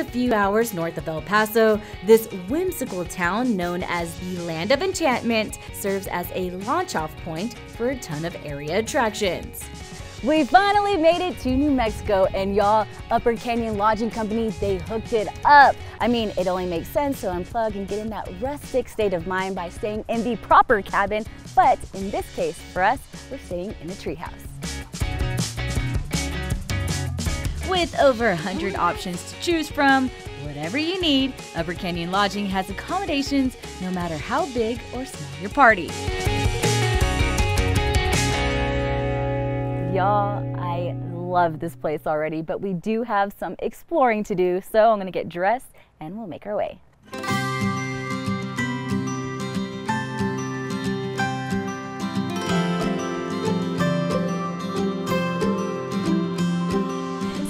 a few hours north of El Paso, this whimsical town known as the Land of Enchantment serves as a launch off point for a ton of area attractions. We finally made it to New Mexico and y'all, Upper Canyon Lodging Company, they hooked it up. I mean, it only makes sense to unplug and get in that rustic state of mind by staying in the proper cabin, but in this case, for us, we're staying in a treehouse. With over 100 options to choose from, whatever you need, Upper Canyon Lodging has accommodations no matter how big or small your party. Y'all, I love this place already, but we do have some exploring to do, so I'm gonna get dressed and we'll make our way.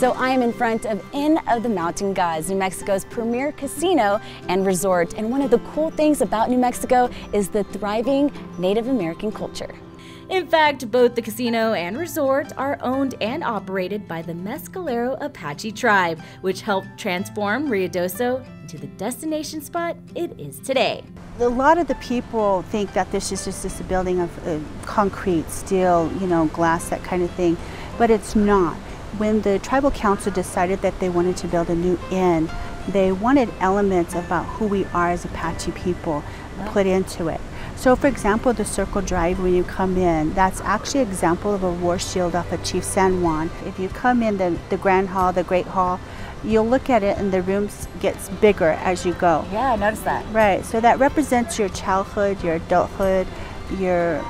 So I am in front of Inn of the Mountain Gods, New Mexico's premier casino and resort. And one of the cool things about New Mexico is the thriving Native American culture. In fact, both the casino and resort are owned and operated by the Mescalero Apache tribe, which helped transform Ruidoso into the destination spot it is today. A lot of the people think that this is just this building of uh, concrete, steel, you know, glass, that kind of thing, but it's not when the tribal council decided that they wanted to build a new inn, they wanted elements about who we are as Apache people put into it. So for example, the circle drive when you come in, that's actually an example of a war shield off of Chief San Juan. If you come in the, the Grand Hall, the Great Hall, you'll look at it and the rooms gets bigger as you go. Yeah, I noticed that. Right, so that represents your childhood, your adulthood, your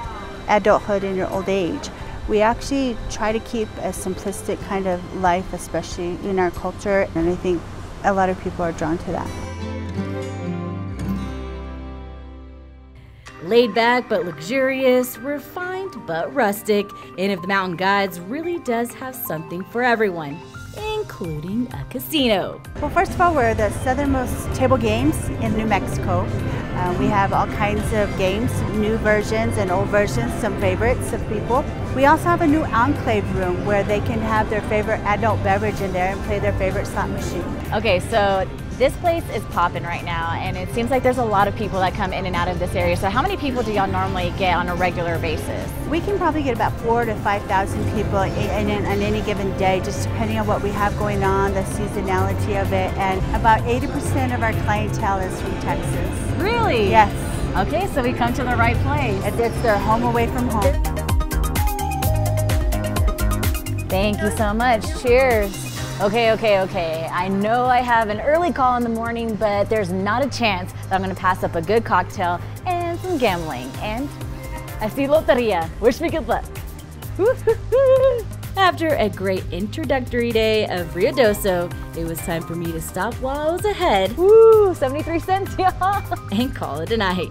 adulthood and your old age we actually try to keep a simplistic kind of life, especially in our culture, and I think a lot of people are drawn to that. Laid back but luxurious, refined but rustic, Inn of the Mountain Gods really does have something for everyone including a casino. Well, first of all, we're the southernmost table games in New Mexico. Uh, we have all kinds of games, new versions and old versions, some favorites of people. We also have a new enclave room where they can have their favorite adult beverage in there and play their favorite slot machine. Okay, so this place is popping right now, and it seems like there's a lot of people that come in and out of this area. So how many people do y'all normally get on a regular basis? We can probably get about four to 5,000 people in on any given day, just depending on what we have going on, the seasonality of it, and about 80% of our clientele is from Texas. Really? Yes. Okay, so we come to the right place. It's their home away from home. Thank you so much. Cheers. Okay, okay, okay. I know I have an early call in the morning, but there's not a chance that I'm gonna pass up a good cocktail and some gambling. And I see Loteria. Wish me good luck. After a great introductory day of Ruidoso, it was time for me to stop while I was ahead. Woo, 73 cents, y'all. And call it a night.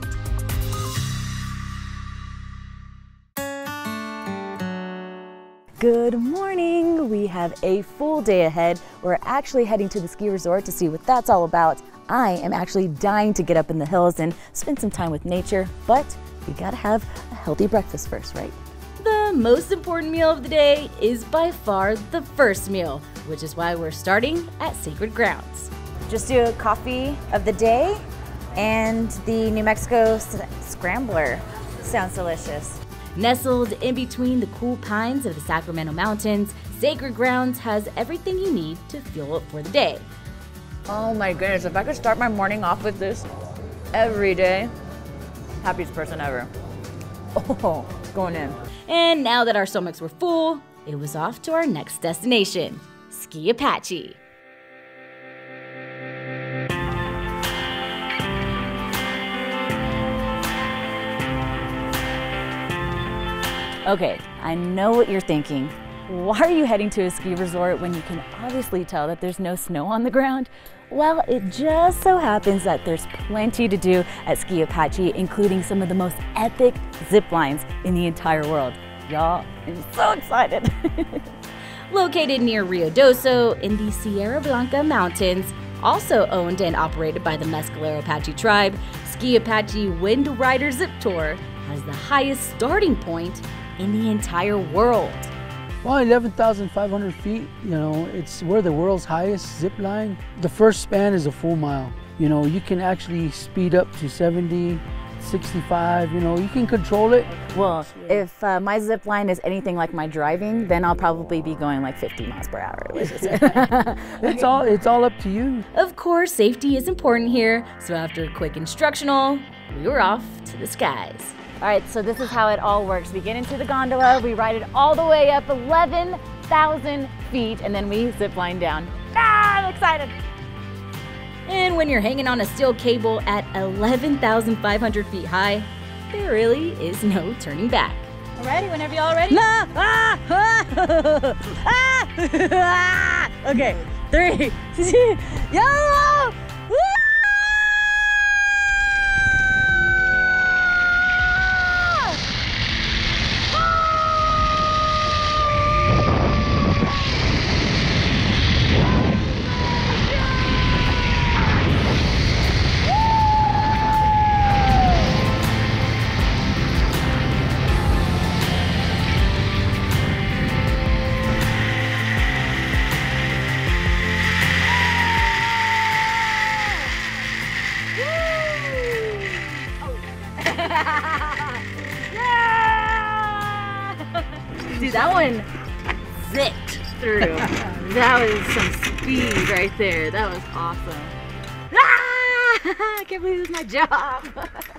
Good morning! We have a full day ahead. We're actually heading to the ski resort to see what that's all about. I am actually dying to get up in the hills and spend some time with nature, but we gotta have a healthy breakfast first, right? The most important meal of the day is by far the first meal, which is why we're starting at Sacred Grounds. Just do a coffee of the day and the New Mexico Scrambler. Sounds delicious. Nestled in between the cool pines of the Sacramento Mountains, Sacred Grounds has everything you need to fuel up for the day. Oh my goodness, if I could start my morning off with this every day, happiest person ever. Oh, going in. And now that our stomachs were full, it was off to our next destination, Ski Apache. Okay, I know what you're thinking. Why are you heading to a ski resort when you can obviously tell that there's no snow on the ground? Well, it just so happens that there's plenty to do at Ski Apache, including some of the most epic zip lines in the entire world. Y'all, I'm so excited. Located near Ruidoso in the Sierra Blanca Mountains, also owned and operated by the Mescalero Apache tribe, Ski Apache Wind Rider Zip Tour has the highest starting point in the entire world. Well, 11,500 feet, you know, it's we're the world's highest zip line. The first span is a full mile. You know, you can actually speed up to 70, 65, you know, you can control it. Well, if uh, my zip line is anything like my driving, then I'll probably be going like 50 miles per hour. let's just say. It's all it's all up to you. Of course, safety is important here, so after a quick instructional, we were off to the skies. All right, so this is how it all works. We get into the gondola, we ride it all the way up 11,000 feet, and then we zip line down. Ah, I'm excited. And when you're hanging on a steel cable at 11,500 feet high, there really is no turning back. All ready? Whenever y'all ready? Ah, ah, ah, ah, okay, three, yellow. That zipped through. that was some speed right there. That was awesome. Ah! I can't believe this is my job.